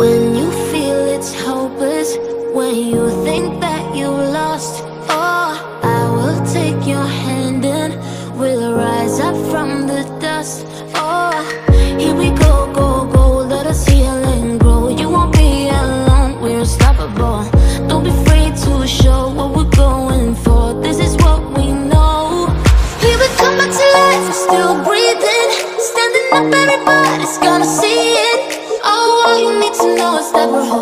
When you feel it's hopeless, when you think that you lost, oh, I will take your hand and we'll rise up from the dust.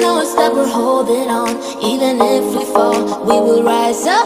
know is that we're holding on. Even if we fall, we will rise up